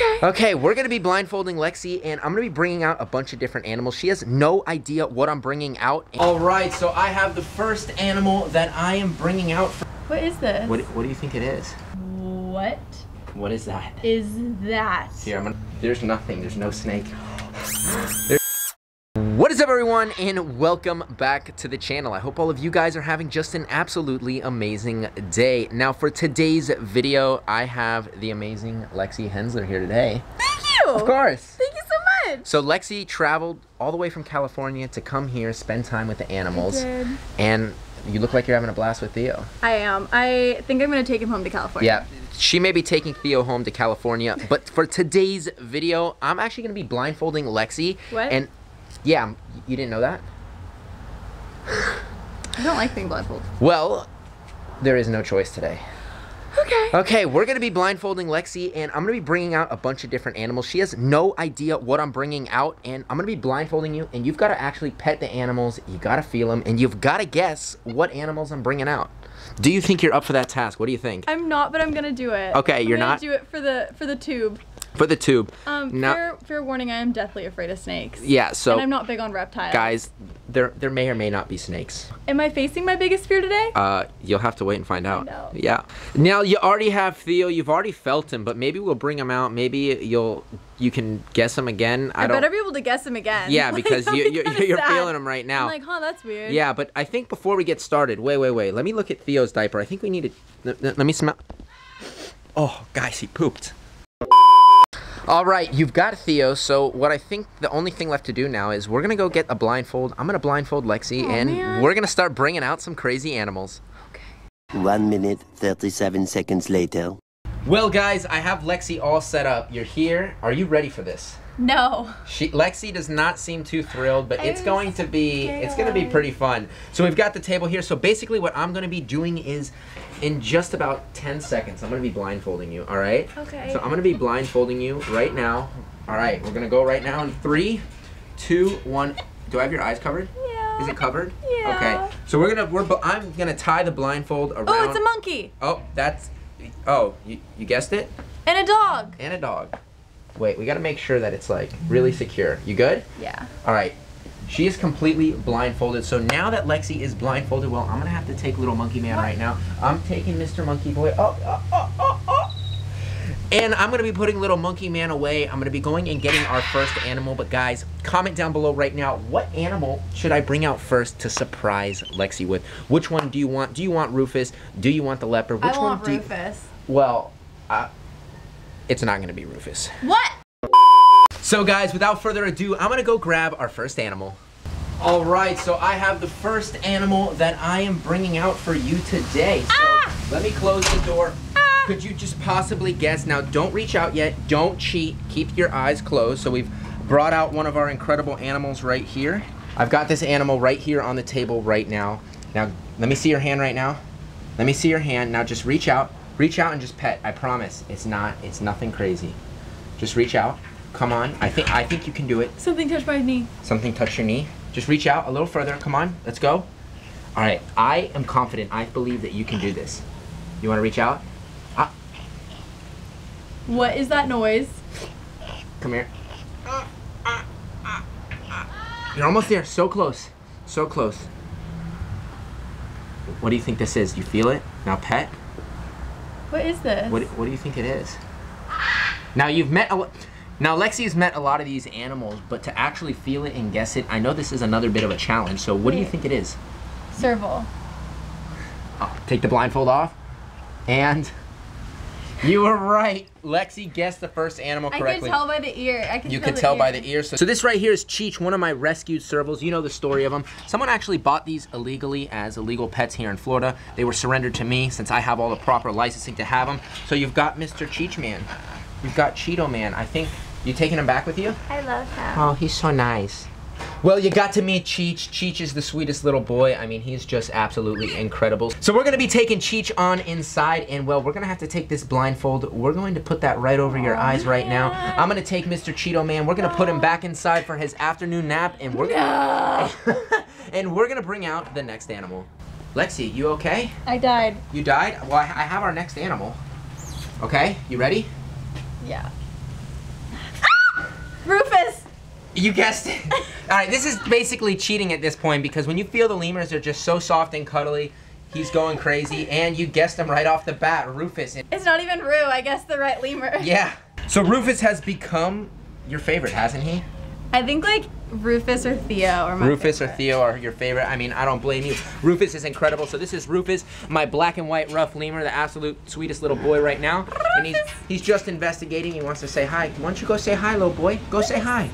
Okay. Okay, we're gonna be blindfolding Lexi, and I'm gonna be bringing out a bunch of different animals. She has no idea what I'm bringing out. All right, so I have the first animal that I am bringing out. For... What is this? What, what do you think it is? What What is that? is that? Here, I'm gonna. There's nothing. There's no snake. There- What is up, everyone, and welcome back to the channel. I hope all of you guys are having just an absolutely amazing day. Now, for today's video, I have the amazing Lexi Hensler here today. Thank you. Of course. Thank you so much. So Lexi traveled all the way from California to come here, spend time with the animals, did. and you look like you're having a blast with Theo. I am. I think I'm gonna take him home to California. Yeah, she may be taking Theo home to California, but for today's video, I'm actually gonna be blindfolding Lexi. What? And yeah, um, you didn't know that? I don't like being blindfolded. Well, there is no choice today. Okay. Okay, we're gonna be blindfolding Lexi, and I'm gonna be bringing out a bunch of different animals. She has no idea what I'm bringing out, and I'm gonna be blindfolding you, and you've got to actually pet the animals. You gotta feel them, and you've got to guess what animals I'm bringing out. Do you think you're up for that task? What do you think? I'm not, but I'm gonna do it. Okay, I'm you're gonna not? do it for the for the tube. For the tube. Um, Now- fair, fair warning, I am deathly afraid of snakes. Yeah. So, and I'm not big on reptiles. guys, there there may or may not be snakes. Am I facing my biggest fear today? Uh, you'll have to wait and find out. out. Yeah. Now you already have Theo. You've already felt him, but maybe we'll bring him out. Maybe you'll you can guess him again. I, I, don't. better be able to guess him again. Yeah, Like, because you, you, you're sad. feeling him right now. I'm like, huh, that's weird. Yeah, but I think before we get started, wait, wait, wait. Let me look at Theo's diaper. I think we need to. Let me smell. Oh, guys, he pooped. All right, you've got Theo. So what I think the only thing left to do now is we're gonna go get a blindfold. I'm gonna blindfold Lexi, Aw, and man. we're gonna start bringing out some crazy animals. One minute, 37 seconds later. Well, guys, I have Lexi all set up. You're here. Are you ready for this? No. She Lexi does not seem too thrilled, but it's I'm going to be it's going to be pretty fun. So we've got the table here. So basically, what I'm going to be doing is, in just about 10 seconds, I'm going to be blindfolding you. All right. Okay. So I'm going to be blindfolding you right now. All right. We're going to go right now in three, two, one. Do I have your eyes covered? Yeah. Is it covered? Yeah. Okay. So we're gonna we're I'm gonna tie the blindfold around. Oh, it's a monkey Oh, that's. Oh, you, you guessed it. and a dog. And a dog. Wait, we gotta make sure that it's like really secure. You good? Yeah. All right. She is completely blindfolded. So now that Lexi is blindfolded, well, I'm gonna have to take little monkey man right now. I'm taking Mr. Monkey Boy. Oh, oh, oh, oh, oh. And I'm gonna be putting little monkey man away. I'm gonna be going and getting our first animal. But guys, comment down below right now. What animal should I bring out first to surprise Lexi with? Which one do you want? Do you want Rufus? Do you want the leopard? Which I want one do you- Rufus. well, uh, it's not gonna be Rufus. What? So guys, without further ado, I'm gonna go grab our first animal. All right, so I have the first animal that I am bringing out for you today. So Ah! let me close the door. Ah! Could you just possibly guess? Now, don't reach out yet. Don't cheat. Keep your eyes closed. So we've brought out one of our incredible animals right here. I've got this animal right here on the table right now. Now, let me see your hand right now. Let me see your hand. Now, just reach out. Reach out and just pet. I promise. It's not. It's nothing crazy. Just reach out. Come on. I think. I think you can do it. Something touched my knee. Something touched your knee. Just reach out a little further. Come on. Let's go. All right. I am confident. I believe that you can do this. You want to reach out? Ah. What is that noise? Come here. You're almost there. So close. So close. What do you think this is? You feel it? Now pet. What is this? What, what do you think it is? Now you've met a now Lexi's met a lot of these animals, but to actually feel it and guess it, I know this is another bit of a challenge. So what do you think it is? Serval. Oh, take the blindfold off, and you were right. Lexi guessed the first animal correctly. I correctly. can tell by the ear. I can You feel can the tell ear. by the ear. So, so this right here is Cheech, one of my rescued servals. You know the story of them. Someone actually bought these illegally as illegal pets here in Florida. They were surrendered to me since I have all the proper licensing to have them. So you've got Mr. Cheech Man. You've got Cheeto Man. I think you taking him back with you? I love him. Oh, he's so nice. Well, you got to meet Cheech. Cheech is the sweetest little boy. I mean, he's just absolutely incredible. So we're gonna be taking Cheech on inside, and well, we're gonna have to take this blindfold. We're going to put that right over your eyes right now. I'm gonna take Mr. Cheeto Man. We're gonna put him back inside for his afternoon nap, and we're gonna and we're gonna bring out the next animal. Lexi, you okay? I died. You died? Well, I I have our next animal. Okay, you ready? Yeah. Ah! Rufus. You guessed it. All right, this is basically cheating at this point because when you feel the lemurs, they're just so soft and cuddly. He's going crazy, and you guessed him right off the bat, Rufus. It's not even Rue. I guess the right lemur. Yeah. So Rufus has become your favorite, hasn't he? I think like Rufus or Theo or my Rufus or. Theo are your favorite. I mean, I don't blame you. Rufus is incredible. So this is Rufus, my black and white ruffed lemur, the absolute sweetest little boy right now. And he's he's just investigating. He wants to say hi. Why don't you go say hi, little boy? Go say hi.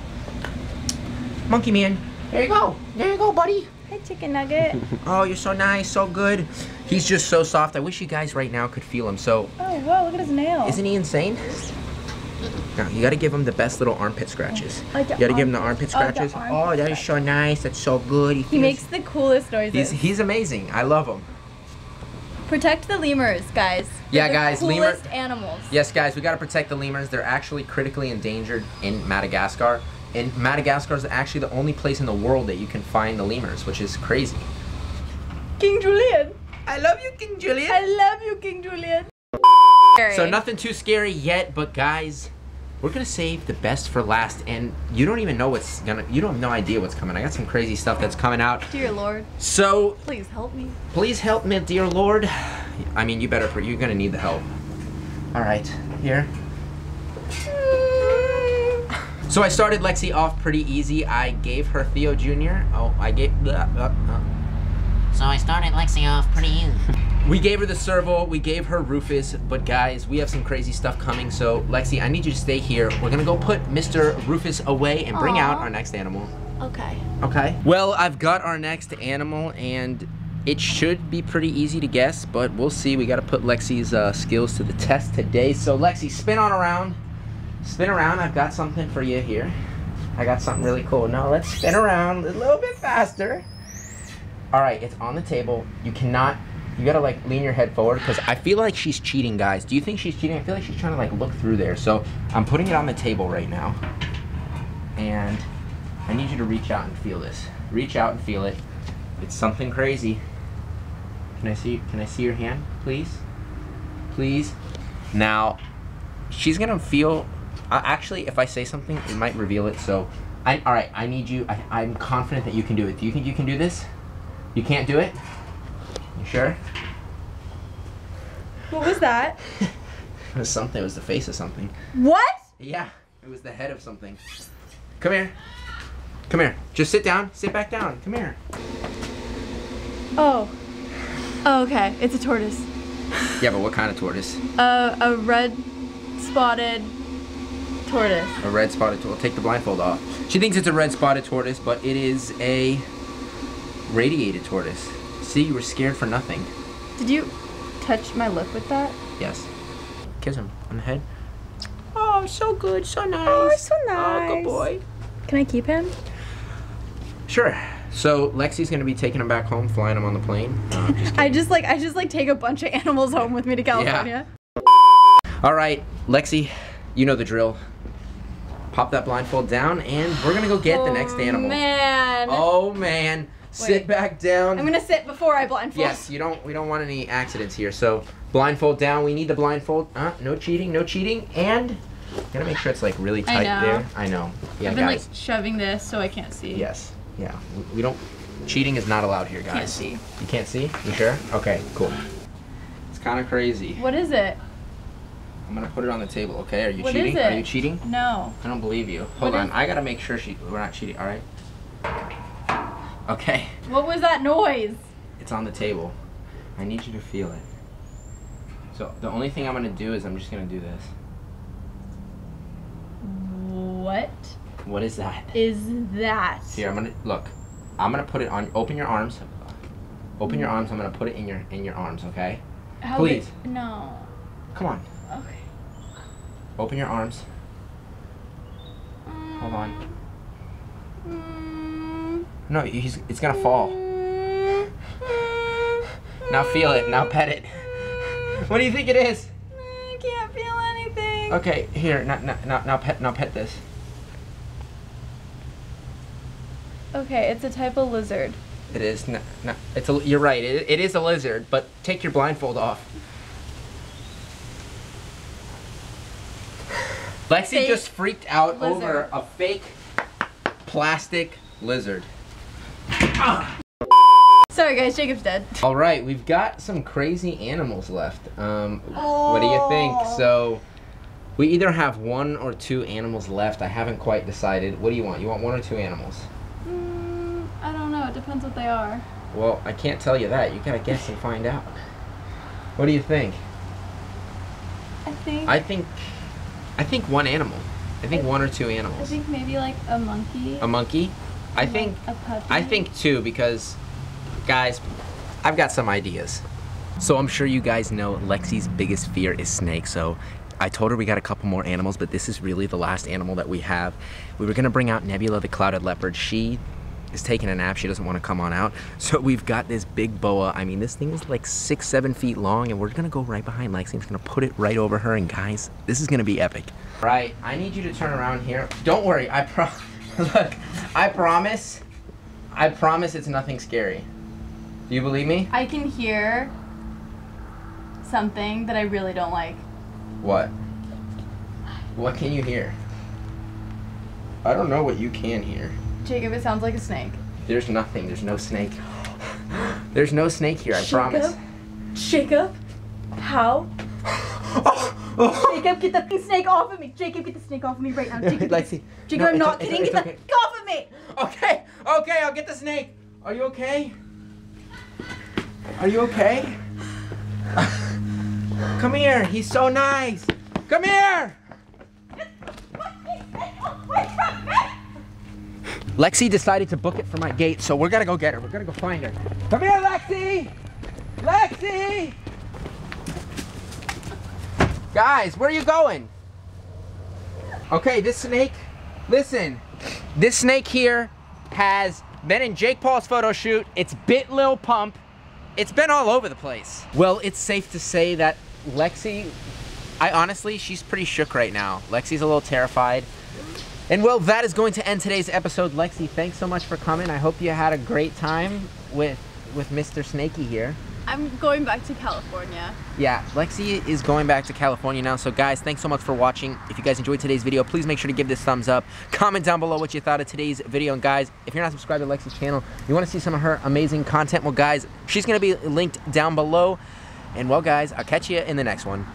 Monkey man. There you go. There you go, buddy. Hi, chicken nugget. Oh, you're so nice, so good. He's just so soft. I wish you guys right now could feel him. So, oh, whoa, look at his nail. isn't he insane? Now, you gotta give him the best little armpit scratches. Oh, You gotta give him the armpit- armpit oh, scratches. armpit Oh, that is so nice. That's so good. He feels- makes the coolest noises. He's, he's amazing. I love him. Protect the lemurs, guys. Yeah, They're the guys, lemur- Coolest animals. Yes, guys, we gotta protect the lemurs. They're actually critically endangered in Madagascar. And Madagascar is actually the only place in the world that you can find the lemurs, which is crazy. King Julien. I love you, King Julien. I love you, King Julien. So nothing too scary yet, but guys, we're gonna save the best for last. And you don't even know what's gonna. You don't have no idea what's coming. I got some crazy stuff that's coming out. Dear Lord, So please help me. please help me, dear Lord. I mean, you better, you're gonna need the help. All right, here. So I started Lexi off pretty easy. I gave her Theo Jr. Oh, I gave. blah, blah, blah. So I started Lexi off pretty easy. We gave her the serval, we gave her Rufus, but guys, we have some crazy stuff coming. So Lexi, I need you to stay here. We're gonna go put Mr. Rufus away and bring out our next animal. Okay. Okay. Well, I've got our next animal, and it should be pretty easy to guess, but we'll see. We got to put Lexi's uh, skills to the test today. So Lexi, spin on around. Spin around. I've got something for you here. I got something really cool. Now let's spin around a little bit faster. All right, it's on the table. You cannot. You gotta like lean your head forward because I feel like she's cheating, guys. Do you think she's cheating? I feel like she's trying to like look through there. So I'm putting it on the table right now, and I need you to reach out and feel this. Reach out and feel it. It's something crazy. Can I see? Can I see your hand, please? Please. Now, she's gonna feel. Uh, actually, if I say something, it might reveal it. So, I all right. I need you. I, I'm confident that you can do it. Do you think you can do this? You can't do it. You sure? What was that? It was something. It was the face of something. what? Yeah, it was the head of something. Come here. Come here. Just sit down. Sit back down. Come here. Oh. Oh, okay. It's a tortoise. Yeah, but what kind of tortoise? Uh, a red spotted tortoise. A red spotted tortoise. Take the blindfold off. She thinks it's a red spotted tortoise, but it is a radiated tortoise. See, you were scared for nothing. Did you touch my lip with that? Yes. Kiss him on the head. Oh, so good, so oh, nice. Oh, so nice. Oh, good boy. Can I keep him? Sure. So Lexi's gonna be taking him back home, flying him on the plane. No, I'm just I just like I just like take a bunch of animals home with me to California. Yeah. All right, Lexi, you know the drill. Pop that blindfold down, and we're gonna go get the next animal. Man. Oh man, sit back down. I'm gonna sit before I blindfold. Yes, you don't. We don't want any accidents here. So blindfold down. We need the blindfold. Uh, no cheating. No cheating. And gotta make sure it's like really I tight know. there. I know. Yeah, I've been guys. like shoving this so I can't see. yes. Yeah. We, we don't. Cheating is not allowed here, guys. Can't see. You can't see. You sure? Okay. Cool. It's kind of crazy. What is it? I'm gonna put it on the table. Okay? Are you What cheating? Are you cheating? No. I don't believe you. Hold What on. I gotta make sure she. We're not cheating. All right. Okay. What was that noise? It's on the table. I need you to feel it. So the only thing I'm gonna do is I'm just gonna do this. What What is that? is that? Here, I'm gonna look. I'm gonna put it on. Open your arms. Open your mm. arms. I'm gonna put it in your in your arms. Okay. How Please. No. Come on. Open your arms. Hold on. No, he's. It's gonna fall. Now feel it. Now pet it. What do you think it is? I can't feel anything. Okay. Here. Now now now, now pet now pet this. Okay, it's a type of lizard. It is. No, no, it's a, you're right. It, it is a lizard, but take your blindfold off. Lexi Fake just freaked out lizard. over a fake plastic lizard. Sorry guys, Jacob's dead. All right, we've got some crazy animals left. Um, What do you think? So, we either have one or two animals left. I haven't quite decided. What do you want? You want one or two animals? Mm, I don't know. It depends what they are. Well, I can't tell you that. You gotta guess and find out. What do you think? I think. I think, I think one animal. I think one or two animals. I think maybe like a monkey. A monkey. I and, think a puppy. I think two because, guys, I've got some ideas. So I'm sure you guys know Lexi's biggest fear is snakes. So I told her we got a couple more animals, but this is really the last animal that we have. We were gonna bring out Nebula the clouded leopard. She is taking a nap. She doesn't want to come on out. So we've got this big boa. I mean, this thing is like six, seven feet long, and we're gonna go right behind Lexi. I'm just gonna put it right over her. And guys, this is gonna be epic. Right. I need you to turn around here. Don't worry. I pro. Look. I promise. I promise it's nothing scary. Do you believe me? I can hear something that I really don't like. What? What can you hear? I don't know what you can hear. Jacob, it sounds like a snake. There's nothing. There's no snake. There's no snake here, I promise. Jacob? How? Oh, Jacob, get the snake off of me! Jacob, get the snake off of me right now. Jacob, Lexi. Jacob, no, I'm not kidding. Get the okay. f*** off of me! Okay, okay, I'll get the snake. Are you okay? Are you okay? Come here, he's so nice. Come here. Lexi decided to book it for my gate, so we're gonna go get her. We're gonna go find her. Come here, Lexi! Lexi! Guys, where are you going? Okay, this snake, listen, this snake here has been in Jake Paul's photo shoot. It's bit Lil Pump. It's been all over the place. Well, it's safe to say that Lexi, I honestly, she's pretty shook right now. Lexi's a little terrified. And well, that is going to end today's episode. Lexi, thanks so much for coming. I hope you had a great time with with Mr. Snakey here. I'm going back to California. Yeah, Lexi is going back to California now. So guys, thanks so much for watching. If you guys enjoyed today's video, please make sure to give this thumbs up. Comment down below what you thought of today's video. And guys, if you're not subscribed to Lexi's channel, you want to see some of her amazing content, well guys, she's going to be linked down below. And well guys, I'll catch you in the next one.